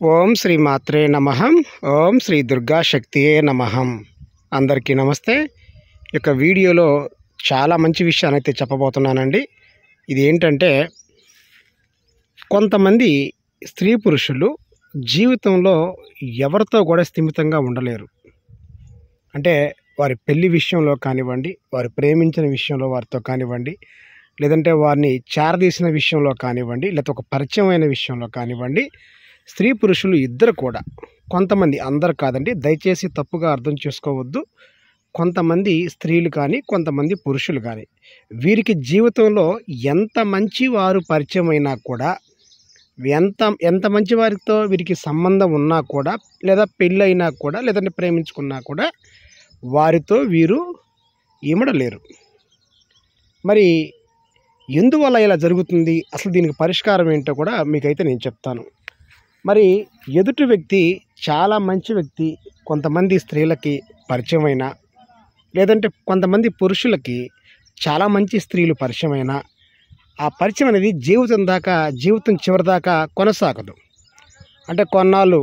ఓం శ్రీ మాత్రే నమ. ఓం శ్రీ దుర్గా శక్తియే నమ. అందరికీ నమస్తే. ఈ యొక్క వీడియోలో చాలా మంచి విషయాన్ని అయితే చెప్పబోతున్నానండి. ఇది ఏంటంటే కొంతమంది స్త్రీ పురుషులు జీవితంలో ఎవరితో కూడా స్థిమితంగా ఉండలేరు. అంటే వారి పెళ్ళి విషయంలో కానివ్వండి వారు ప్రేమించిన విషయంలో వారితో కానివ్వండి లేదంటే వారిని చేరదీసిన విషయంలో కానివ్వండి లేకపోతే ఒక పరిచయమైన విషయంలో కానివ్వండి స్త్రీ పురుషులు ఇద్దరు కూడా. కొంతమంది అందరు కాదండి. దయచేసి తప్పుగా అర్థం చేసుకోవద్దు. కొంతమంది స్త్రీలు కానీ కొంతమంది పురుషులు కానీ. వీరికి జీవితంలో ఎంత మంచి వారు పరిచయం అయినా కూడా ఎంత ఎంత మంచి వారితో వీరికి సంబంధం ఉన్నా కూడా లేదా పెళ్ళైనా కూడా లేదంటే ప్రేమించుకున్నా కూడా వారితో వీరు ఇమడలేరు మరి ఎందువల్ల ఇలా జరుగుతుంది? అసలు దీనికి పరిష్కారం ఏంటో కూడా మీకైతే నేను చెప్తాను. మరి ఎదుటి వ్యక్తి చాలా మంచి వ్యక్తి కొంతమంది స్త్రీలకి పరిచయమైన లేదంటే కొంతమంది పురుషులకి చాలా మంచి స్త్రీలు పరిచయమైన ఆ పరిచయం అనేది జీవితం దాకా జీవితం చివరి దాకా కొనసాగదు. అంటే కొన్నాళ్ళు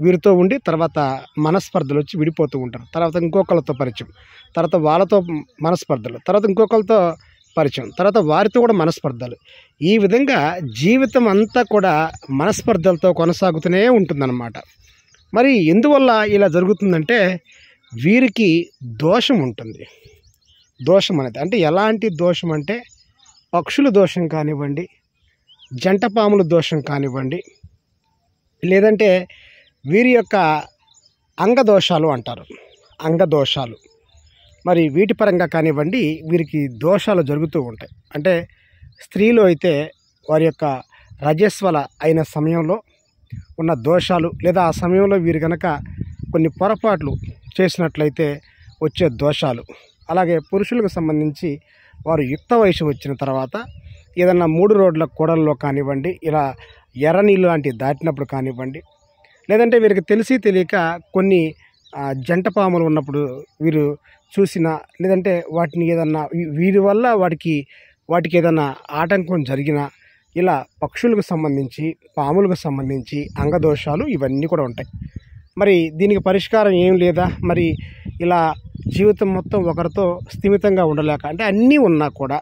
వీరితో ఉండి తర్వాత మనస్పర్ధలు వచ్చి విడిపోతూ ఉంటారు. తర్వాత ఇంకొకరితో పరిచయం తర్వాత వాళ్ళతో మనస్పర్ధలు తర్వాత ఇంకొకరితో పరిచయం. తర్వాత వారితో కూడా మనస్పర్ధలు. ఈ విధంగా జీవితం అంతా కూడా మనస్పర్ధలతో కొనసాగుతూనే ఉంటుందన్నమాట. మరి ఎందువల్ల ఇలా జరుగుతుందంటే వీరికి దోషం ఉంటుంది. దోషం అనేది అంటే ఎలాంటి దోషం అంటే పక్షుల దోషం కానివ్వండి జంట పాముల దోషం కానివ్వండి లేదంటే వీరి యొక్క అంగదోషాలు అంటారు. అంగదోషాలు. మరి వీటి పరంగా కానివ్వండి వీరికి దోషాలు జరుగుతూ ఉంటాయి. అంటే స్త్రీలు అయితే వారి యొక్క రజస్వల అయిన సమయంలో ఉన్న దోషాలు లేదా ఆ సమయంలో వీరు కనుక కొన్ని పొరపాట్లు చేసినట్లయితే వచ్చే దోషాలు. అలాగే పురుషులకు సంబంధించి వారు యుక్త వయసు వచ్చిన తర్వాత ఏదన్నా మూడు రోడ్ల కూడల్లో కానివ్వండి ఇలా ఎర్ర నీళ్ళు లాంటివి దాటినప్పుడు కానివ్వండి లేదంటే వీరికి తెలిసి తెలియక కొన్ని జంట పాములు ఉన్నప్పుడు వీరు చూసిన లేదంటే వాటిని ఏదన్నా వీ- వీరి వల్ల వాటికి వాటికి ఏదన్నా ఆటంకం జరిగినా ఇలా పక్షులకు సంబంధించి పాములకు సంబంధించి అంగదోషాలు ఇవన్నీ కూడా ఉంటాయి. మరి దీనికి పరిష్కారం ఏం లేదా? మరి ఇలా జీవితం మొత్తం ఒకరితో స్థిమితంగా ఉండలేక అంటే అన్నీ ఉన్నా కూడా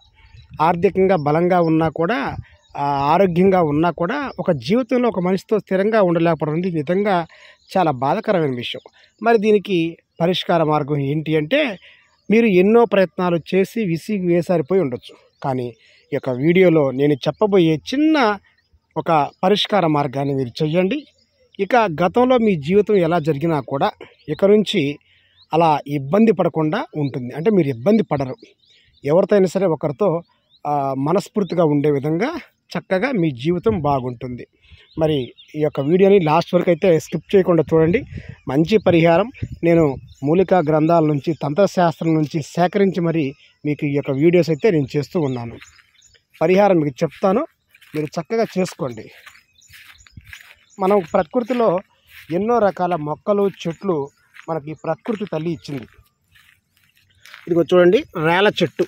ఆర్థికంగా బలంగా ఉన్నా కూడా ఆరోగ్యంగా ఉన్నా కూడా ఒక జీవితంలో ఒక మనిషితో స్థిరంగా ఉండలేకపోవడం అనేది నిజంగా చాలా బాధాకరమైన విషయం. మరి దీనికి పరిష్కార మార్గం ఏంటి అంటే మీరు ఎన్నో ప్రయత్నాలు చేసి విసిగి వేసారిపోయి ఉండొచ్చు. కానీ ఈ యొక్క వీడియోలో నేను చెప్పబోయే చిన్న ఒక పరిష్కార మార్గాన్ని మీరు చెయ్యండి. ఇక గతంలో మీ జీవితం ఎలా జరిగినా కూడా ఇక నుంచి అలా ఇబ్బంది పడకుండా ఉంటుంది. అంటే మీరు ఇబ్బంది పడరు. ఎవరితో అయినా సరే ఒకరితో మనస్ఫూర్తిగా ఉండే విధంగా చక్కగా మీ జీవితం బాగుంటుంది. మరి ఈ యొక్క వీడియోని లాస్ట్ వరకు అయితే స్కిప్ చేయకుండా చూడండి. మంచి పరిహారం. నేను మూలికా గ్రంథాల నుంచి తంత్రశాస్త్రం నుంచి సేకరించి మరి మీకు ఈ యొక్క వీడియోస్ అయితే నేను చేస్తూ ఉన్నాను. పరిహారం మీకు చెప్తాను. మీరు చక్కగా చేసుకోండి. మనం ప్రకృతిలో ఎన్నో రకాల మొక్కలు చెట్లు మనకి ప్రకృతి తల్లి ఇచ్చింది. ఇదిగో చూడండి రేల చెట్టు.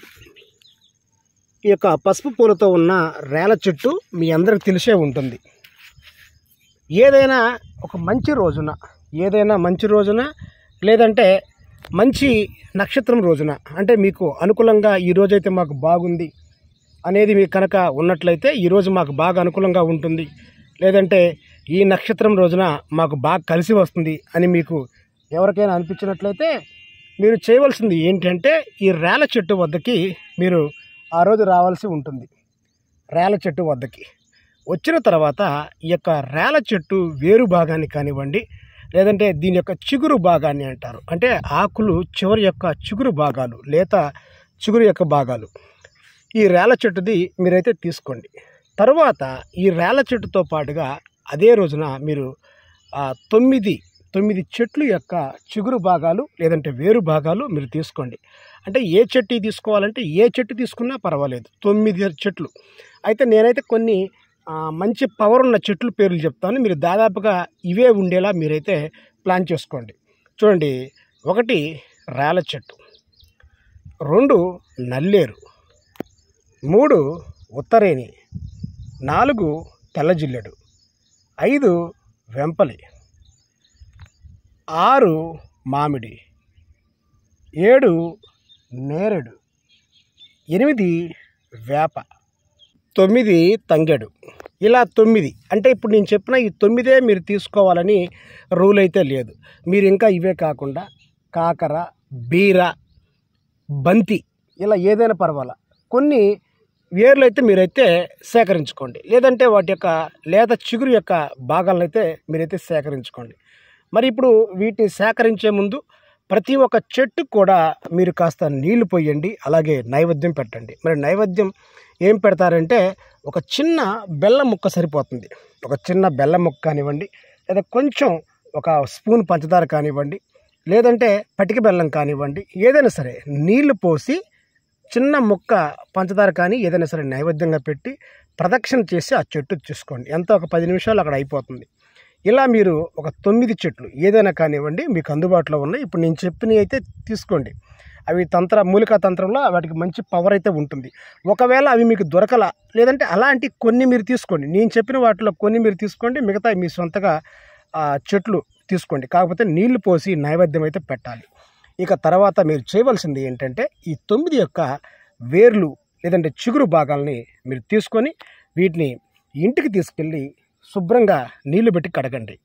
ఈ యొక్క పసుపు పూలతో ఉన్న రేల చెట్టు మీ అందరికి తెలిసే ఉంటుంది. ఏదైనా ఒక మంచి రోజున ఏదైనా మంచి రోజున లేదంటే మంచి నక్షత్రం రోజున అంటే మీకు అనుకూలంగా ఈ రోజైతే మాకు బాగుంది అనేది మీకు కనుక ఉన్నట్లయితే ఈరోజు మాకు బాగా అనుకూలంగా ఉంటుంది. లేదంటే ఈ నక్షత్రం రోజున మాకు బాగా కలిసి వస్తుంది అని మీకు ఎవరికైనా అనిపించినట్లయితే మీరు చేయవలసింది ఏంటంటే ఈ రేల చెట్టు వద్దకి మీరు ఆ రోజు రావాల్సి ఉంటుంది. రేల చెట్టు వద్దకి. వచ్చిన తర్వాత ఈ యొక్క రేల చెట్టు వేరు భాగాన్ని కానివ్వండి లేదంటే దీని యొక్క చిగురు భాగాన్ని అంటారు. అంటే ఆకులు చివరి యొక్క చిగురు భాగాలు లేత చిగురు యొక్క భాగాలు. ఈ రేల చెట్టుది మీరైతే తీసుకోండి. తర్వాత ఈ రేల చెట్టుతో పాటుగా అదే రోజున మీరు తొమ్మిది తొమ్మిది చెట్లు యొక్క చిగురు భాగాలు లేదంటే వేరు భాగాలు మీరు తీసుకోండి. అంటే ఏ చెట్టు తీసుకోవాలంటే ఏ చెట్టు తీసుకున్నా పర్వాలేదు తొమ్మిది చెట్లు. అయితే నేనైతే కొన్ని మంచి పవర్ ఉన్న చెట్లు పేర్లు చెప్తాను. మీరు దాదాపుగా ఇవే ఉండేలా మీరైతే ప్లాన్ చేసుకోండి. చూడండి ఒకటి రేల చెట్టు రెండు నల్లేరు మూడు ఉత్తరేణి నాలుగు తెల్ల జిల్లెడు ఐదు వెంపలి ఆరు మామిడి ఏడు నేరేడు ఎనిమిది వేప. తొమ్మిది తంగెడు. ఇలా తొమ్మిది. అంటే ఇప్పుడు నేను చెప్పిన ఈ తొమ్మిదే మీరు తీసుకోవాలని రూల్ అయితే లేదు. మీరు ఇంకా ఇవే కాకుండా కాకర బీర బంతి ఇలా ఏదైనా పర్వాలా. కొన్ని వేర్లు అయితే మీరైతే సేకరించుకోండి. లేదంటే వాటి యొక్క లేత చిగురు యొక్క భాగాలను అయితే మీరైతే సేకరించుకోండి. మరి ఇప్పుడు వీటిని సేకరించే ముందు ప్రతి ఒక్క చెట్టు కూడా మీరు కాస్త నీళ్ళు పోయండి అలాగే నైవేద్యం పెట్టండి. మరి నైవేద్యం ఏం పెడతారంటే ఒక చిన్న బెల్లం ముక్క సరిపోతుంది. ఒక చిన్న బెల్లం ముక్క కానివ్వండి లేదా కొంచెం ఒక స్పూన్ పంచదార కానివ్వండి లేదంటే పటిక బెల్లం కానివ్వండి ఏదైనా సరే నీళ్ళు పోసి చిన్న ముక్క పంచదార కానీ ఏదైనా సరే నైవేద్యంగా పెట్టి ప్రదక్షిణ చేసి ఆ చెట్టు చూసుకోండి. ఎంత? ఒక పది నిమిషాలు అక్కడ అయిపోతుంది. ఇలా మీరు ఒక తొమ్మిది చెట్లు ఏదైనా కానివ్వండి మీకు అందుబాటులో ఉన్నాయి. ఇప్పుడు నేను చెప్పినవి అయితే తీసుకోండి. అవి తంత్ర మూలికా తంత్రంలో వాటికి మంచి పవర్ అయితే ఉంటుంది. ఒకవేళ అవి మీకు దొరకల లేదంటే అలాంటి కొన్ని మీరు తీసుకోండి. నేను చెప్పిన వాటిలో కొన్ని మీరు తీసుకోండి మిగతా మీ సొంతగా చెట్లు తీసుకోండి. కాకపోతే నీళ్ళు పోసి నైవేద్యం అయితే పెట్టాలి. ఇక తర్వాత మీరు చేయవలసింది ఏంటంటే ఈ తొమ్మిది యొక్క వేర్లు లేదంటే చిగురు భాగాల్ని మీరు తీసుకొని వీటిని ఇంటికి తీసుకెళ్ళి శుభ్రంగా నీళ్ళు పెట్టి కడగండి.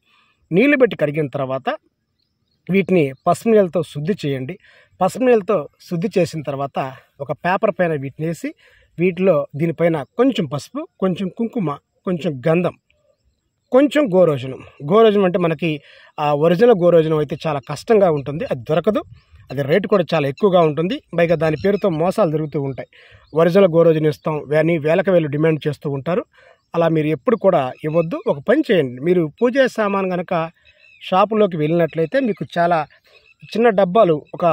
నీళ్ళు పెట్టి కడిగిన తర్వాత వీటిని పసుపు నీళ్ళతో శుద్ధి చేయండి. పసుపు నీళ్ళతో శుద్ధి చేసిన తర్వాత ఒక పేపర్ పైన వీటిని వేసి వీటిలో దీనిపైన కొంచెం పసుపు కొంచెం కుంకుమ కొంచెం గంధం కొంచెం గోరోజనం. గోరోజనం అంటే మనకి ఆ ఒరిజినల్ గోరోజనం అయితే చాలా కష్టంగా ఉంటుంది. అది దొరకదు. అది రేటు కూడా చాలా ఎక్కువగా ఉంటుంది. పైగా దాని పేరుతో మోసాలు జరుగుతూ ఉంటాయి. ఒరిజినల్ గోరోజనం ఇస్తాం. అని వేలకు వేలు డిమాండ్ చేస్తూ ఉంటారు. అలా మీరు ఎప్పుడు కూడా ఇవ్వద్దు. ఒక పని చేయండి. మీరు పూజ సామాన్ కనుక షాపులోకి వెళ్ళినట్లయితే మీకు చాలా చిన్న డబ్బాలు ఒక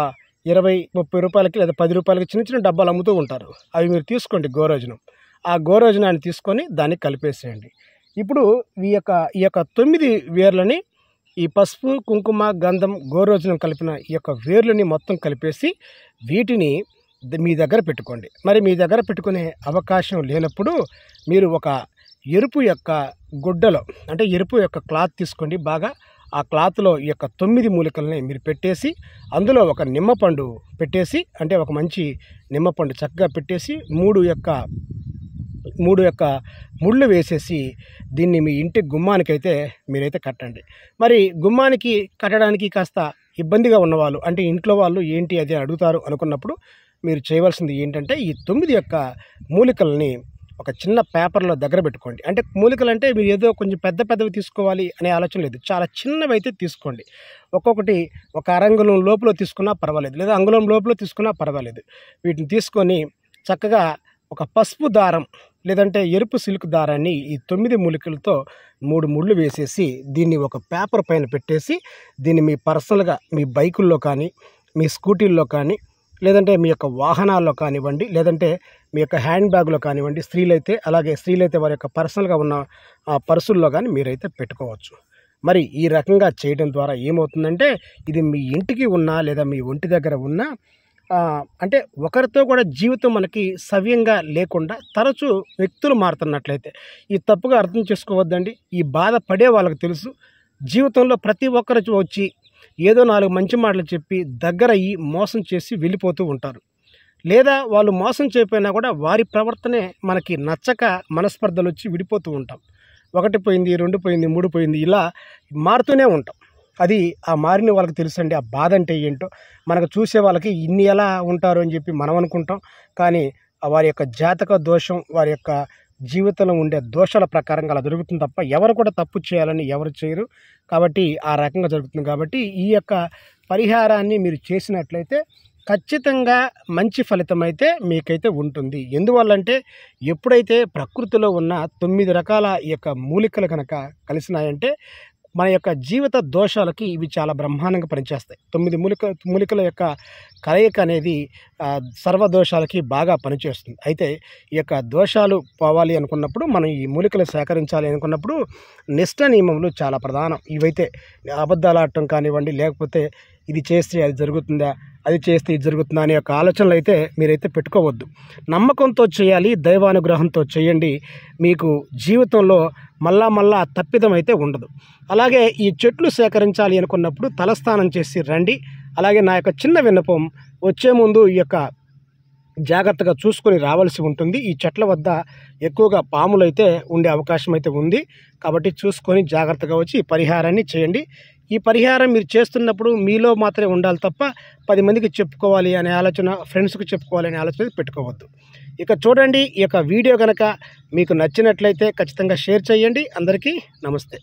ఇరవై ముప్పై రూపాయలకి లేదా పది రూపాయలకి చిన్న చిన్న డబ్బాలు అమ్ముతూ ఉంటారు. అవి మీరు తీసుకోండి గోరోజనం. ఆ గోరోజనాన్ని తీసుకొని దాన్ని కలిపేసేయండి. ఇప్పుడు ఈ యొక్క ఈ యొక్క తొమ్మిది వేర్లని ఈ పసుపు కుంకుమ గంధం గోరోజనం కలిపిన ఈ యొక్క వేర్లని మొత్తం కలిపేసి వీటిని మీ దగ్గర పెట్టుకోండి. మరి మీ దగ్గర పెట్టుకునే అవకాశం లేనప్పుడు మీరు ఒక ఎరుపు యొక్క గుడ్డలో అంటే ఎరుపు యొక్క క్లాత్ తీసుకోండి. బాగా ఆ క్లాత్లో ఈ యొక్క తొమ్మిది మూలికల్ని మీరు పెట్టేసి అందులో ఒక నిమ్మపండు పెట్టేసి అంటే ఒక మంచి నిమ్మపండు చక్కగా పెట్టేసి మూడు యొక్క మూడు యొక్క ముళ్ళు వేసేసి దీన్ని మీ ఇంటి గుమ్మానికైతే మీరైతే కట్టండి. మరి గుమ్మానికి కట్టడానికి కాస్త ఇబ్బందిగా ఉన్నవాళ్ళు అంటే ఇంట్లో వాళ్ళు ఏంటి అది అడుగుతారు అనుకున్నప్పుడు మీరు చేయవలసింది ఏంటంటే ఈ తొమ్మిది యొక్క మూలికల్ని ఒక చిన్న పేపర్లో దగ్గర పెట్టుకోండి. అంటే మూలికలు అంటే మీరు ఏదో కొంచెం పెద్ద పెద్దవి తీసుకోవాలి అనే ఆలోచన లేదు. చాలా చిన్నవి అయితే తీసుకోండి. ఒక్కొక్కటి ఒక అరంగులం లోపల తీసుకున్నా పర్వాలేదు. లేదా అంగుళం లోపల తీసుకున్నా పర్వాలేదు. వీటిని తీసుకొని చక్కగా ఒక పసుపు దారం లేదంటే ఎరుపు సిల్క్ దారాన్ని ఈ తొమ్మిది మూలికలతో మూడు ముళ్ళు వేసేసి దీన్ని ఒక పేపర్ పైన పెట్టేసి దీన్ని మీ పర్సనల్గా మీ బైకుల్లో కానీ మీ స్కూటీల్లో కానీ లేదంటే మీ యొక్క వాహనాల్లో కానివ్వండి లేదంటే మీ యొక్క హ్యాండ్ బ్యాగ్లో కానివ్వండి స్త్రీలైతే అలాగే స్త్రీలైతే వారి యొక్క పర్సనల్గా ఉన్న ఆ పర్సుల్లో కానీ మీరైతే పెట్టుకోవచ్చు. మరి ఈ రకంగా చేయడం ద్వారా ఏమవుతుందంటే ఇది మీ ఇంటికి ఉన్నా లేదా మీ ఒంటి దగ్గర ఉన్నా అంటే ఒకరితో కూడా జీవితం మనకి సవ్యంగా లేకుండా తరచూ వ్యక్తులు మారుతున్నట్లయితే ఈ తప్పుగా అర్థం చేసుకోవద్దండి. ఈ బాధ పడే వాళ్ళకి తెలుసు. జీవితంలో ప్రతి ఒక్కరు వచ్చి ఏదో నాలుగు మంచి మాటలు చెప్పి దగ్గర అయ్యి మోసం చేసి వెళ్ళిపోతూ ఉంటారు. లేదా వాళ్ళు మోసం చేయపోయినా కూడా వారి ప్రవర్తనే మనకి నచ్చక మనస్పర్ధలు వచ్చి విడిపోతూ ఉంటాం. ఒకటి పోయింది రెండు పోయింది మూడు పోయింది ఇలా మారుతూనే ఉంటాం. అది ఆ మారిన వాళ్ళకి తెలుసండి ఆ బాధ అంటే ఏంటో. మనకు చూసే వాళ్ళకి ఇన్ని ఎలా ఉంటారు అని చెప్పి మనం అనుకుంటాం. కానీ వారి యొక్క జాతక దోషం వారి యొక్క జీవితంలో ఉండే దోషాల ప్రకారంగా అలా జరుగుతుంది తప్ప ఎవరు కూడా తప్పు చేయాలని ఎవరు చేయరు. కాబట్టి ఆ రకంగా జరుగుతుంది. కాబట్టి ఈ యొక్క పరిహారాన్ని మీరు చేసినట్లయితే ఖచ్చితంగా మంచి ఫలితం అయితే మీకైతే ఉంటుంది. ఎందువల్లంటే ఎప్పుడైతే ప్రకృతిలో ఉన్న తొమ్మిది రకాల ఈ యొక్క మూలికలు కనుక కలిసినాయంటే మన యొక్క జీవిత దోషాలకి ఇవి చాలా బ్రహ్మాండంగా పనిచేస్తాయి. తొమ్మిది మూలిక మూలికల యొక్క కలయిక అనేది సర్వదోషాలకి సర్వ దోషాలకి బాగా పనిచేస్తుంది. అయితే ఈ యొక్క దోషాలు పోవాలి అనుకున్నప్పుడు మనం ఈ మూలికలు సేకరించాలి అనుకున్నప్పుడు నిష్ట నియమములు చాలా ప్రధానం. ఇవైతే అబద్ధాలు ఆడటం కానివ్వండి లేకపోతే ఇది చేస్తే అది జరుగుతుందా? అది చేస్తే ఇది జరుగుతుందా అనే ఒక ఆలోచనలు అయితే మీరైతే పెట్టుకోవద్దు. నమ్మకంతో చేయాలి దైవానుగ్రహంతో చేయండి. మీకు జీవితంలో మళ్ళా మళ్ళా తప్పిదం అయితే ఉండదు. అలాగే ఈ చెట్లు సేకరించాలి అనుకున్నప్పుడు తలస్నానం చేసి రండి. అలాగే నా యొక్క చిన్న విన్నపం వచ్చే ముందు ఈ యొక్క జాగ్రత్తగా చూసుకొని రావాల్సి ఉంటుంది. ఈ చెట్ల వద్ద ఎక్కువగా పాములు అయితే ఉండే అవకాశం అయితే ఉంది. కాబట్టి చూసుకొని జాగ్రత్తగా వచ్చి ఈ పరిహారాన్ని చేయండి. ఈ పరిహారం మీరు చేస్తున్నప్పుడు మీలో మాత్రమే ఉండాలి తప్ప పది మందికి చెప్పుకోవాలి అనే ఆలోచన ఫ్రెండ్స్కి చెప్పుకోవాలి అనే ఆలోచన పెట్టుకోవద్దు. ఇక చూడండి ఈ యొక్క వీడియో కనుక మీకు నచ్చినట్లయితే ఖచ్చితంగా షేర్ చేయండి. అందరికీ నమస్తే.